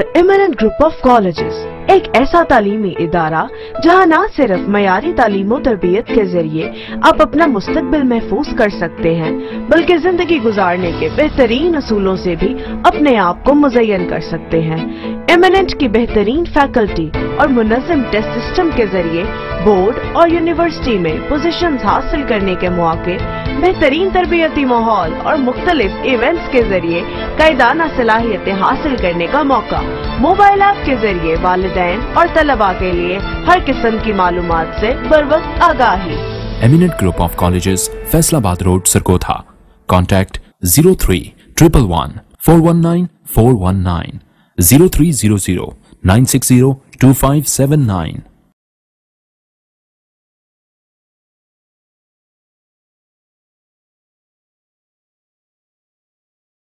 The eminent group of colleges एक ऐसा तालीमी इदारा, जहाँ न सिर्फ़ मयारी तालीम तरबियत के ज़रिए आप अपना मुस्तकबिल महफूज कर सकते हैं, बल्कि ज़िंदगी गुजारने के बेहतरीन असूलों से भी अपने आप को मुजयन कर सकते हैं। एमिनेंट की बेहतरीन फैकल्टी और मुनजम टेस्ट सिस्टम के ज़रिए बोर्ड और यूनिवर्सिटी में पोजीशन हासिल करने के मौके बेहतरीन तरबियती माहौल और मुख्तलिफ़ इवेंट्स के ज़रिए कायदाना सलाहियतें हासिल करने का मौका मोबाइल ऐप के ज़रिए वालदेन और तलबा के लिए हर किस्म की मालूम से बर वक्त आगाही Eminent Group of Colleges, Faisalabad Road, Sarkotha. Contact 03 111 419 419 0300 960 2579.